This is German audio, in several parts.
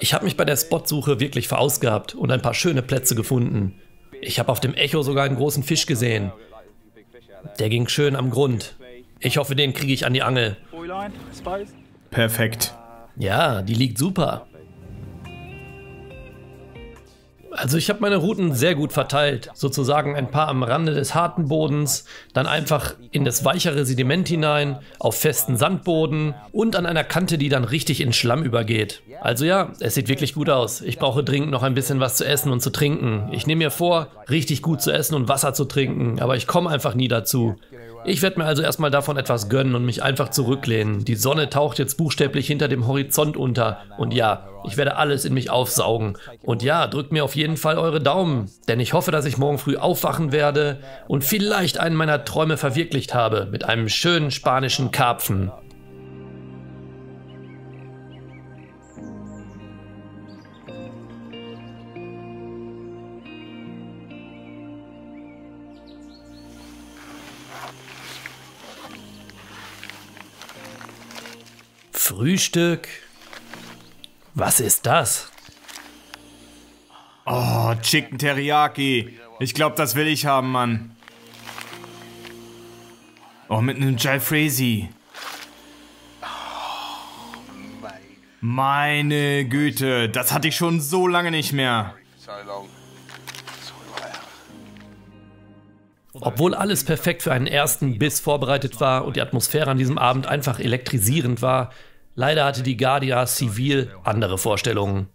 Ich habe mich bei der Spotsuche wirklich verausgabt und ein paar schöne Plätze gefunden. Ich habe auf dem Echo sogar einen großen Fisch gesehen. Der ging schön am Grund. Ich hoffe, den kriege ich an die Angel. Perfekt. Ja, die liegt super. Also ich habe meine Routen sehr gut verteilt. Sozusagen ein paar am Rande des harten Bodens, dann einfach in das weichere Sediment hinein, auf festen Sandboden und an einer Kante, die dann richtig in Schlamm übergeht. Also ja, es sieht wirklich gut aus. Ich brauche dringend noch ein bisschen was zu essen und zu trinken. Ich nehme mir vor, richtig gut zu essen und Wasser zu trinken, aber ich komme einfach nie dazu. Ich werde mir also erstmal davon etwas gönnen und mich einfach zurücklehnen. Die Sonne taucht jetzt buchstäblich hinter dem Horizont unter. Und ja, ich werde alles in mich aufsaugen. Und ja, drückt mir auf jeden Fall eure Daumen. Denn ich hoffe, dass ich morgen früh aufwachen werde und vielleicht einen meiner Träume verwirklicht habe mit einem schönen spanischen Karpfen. Frühstück? Was ist das? Oh, Chicken Teriyaki. Ich glaube, das will ich haben, Mann. Oh, mit einem Jalfrezi. Meine Güte, das hatte ich schon so lange nicht mehr. Obwohl alles perfekt für einen ersten Biss vorbereitet war und die Atmosphäre an diesem Abend einfach elektrisierend war, leider hatte die Guardia Civil andere Vorstellungen.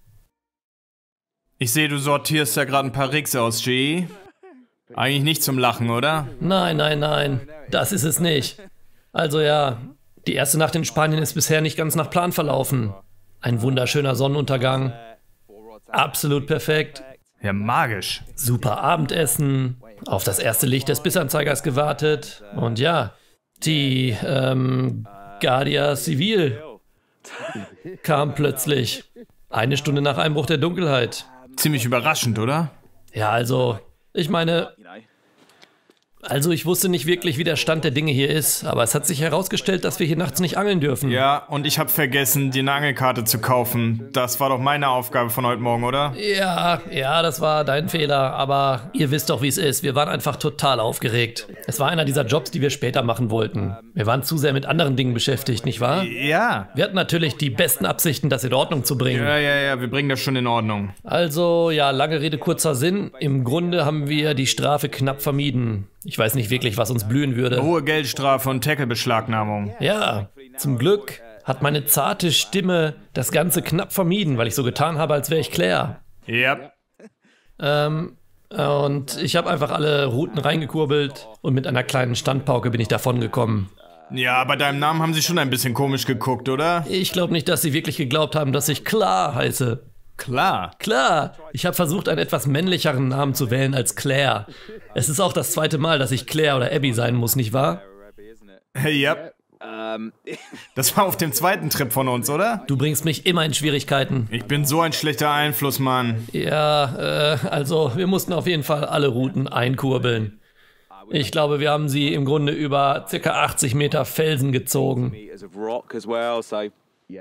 Ich sehe, du sortierst ja gerade ein paar Rixe aus, G. Eigentlich nicht zum Lachen, oder? Nein, nein, nein, das ist es nicht. Also ja, die erste Nacht in Spanien ist bisher nicht ganz nach Plan verlaufen. Ein wunderschöner Sonnenuntergang. Absolut perfekt. Ja, magisch. Super Abendessen, auf das erste Licht des Bissanzeigers gewartet und ja, die ähm, Guardia Civil kam plötzlich. Eine Stunde nach Einbruch der Dunkelheit. Ziemlich überraschend, oder? Ja, also, ich meine, also ich wusste nicht wirklich, wie der Stand der Dinge hier ist, aber es hat sich herausgestellt, dass wir hier nachts nicht angeln dürfen. Ja, und ich habe vergessen, die Angelkarte zu kaufen. Das war doch meine Aufgabe von heute Morgen, oder? Ja, ja, das war dein Fehler, aber ihr wisst doch, wie es ist. Wir waren einfach total aufgeregt. Es war einer dieser Jobs, die wir später machen wollten. Wir waren zu sehr mit anderen Dingen beschäftigt, nicht wahr? Ja. Wir hatten natürlich die besten Absichten, das in Ordnung zu bringen. Ja, ja, ja, wir bringen das schon in Ordnung. Also, ja, lange Rede, kurzer Sinn. Im Grunde haben wir die Strafe knapp vermieden. Ich weiß nicht wirklich, was uns blühen würde. Hohe Geldstrafe und Tackle-Beschlagnahmung. Ja, zum Glück hat meine zarte Stimme das Ganze knapp vermieden, weil ich so getan habe, als wäre ich Claire. Ja. Ähm, und ich habe einfach alle Routen reingekurbelt und mit einer kleinen Standpauke bin ich davongekommen. Ja, bei deinem Namen haben sie schon ein bisschen komisch geguckt, oder? Ich glaube nicht, dass sie wirklich geglaubt haben, dass ich Klar heiße. Klar. Klar, ich habe versucht, einen etwas männlicheren Namen zu wählen als Claire. Es ist auch das zweite Mal, dass ich Claire oder Abby sein muss, nicht wahr? Ja. Das war auf dem zweiten Trip von uns, oder? Du bringst mich immer in Schwierigkeiten. Ich bin so ein schlechter Einfluss, Mann. Ja, äh, also wir mussten auf jeden Fall alle Routen einkurbeln. Ich glaube, wir haben sie im Grunde über ca. 80 Meter Felsen gezogen.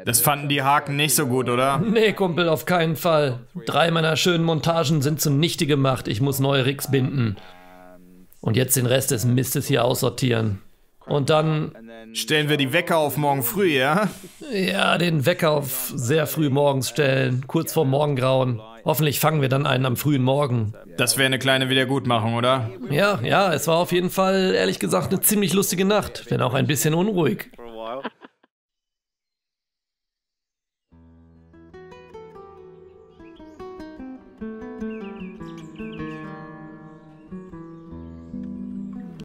Das fanden die Haken nicht so gut, oder? Nee, Kumpel, auf keinen Fall. Drei meiner schönen Montagen sind zunichte gemacht. Ich muss neue Rigs binden. Und jetzt den Rest des Mistes hier aussortieren. Und dann, Stellen wir die Wecker auf morgen früh, ja? ja, den Wecker auf sehr früh morgens stellen, kurz vor Morgengrauen. Hoffentlich fangen wir dann einen am frühen Morgen. Das wäre eine kleine Wiedergutmachung, oder? Ja, ja, es war auf jeden Fall, ehrlich gesagt, eine ziemlich lustige Nacht, wenn auch ein bisschen unruhig.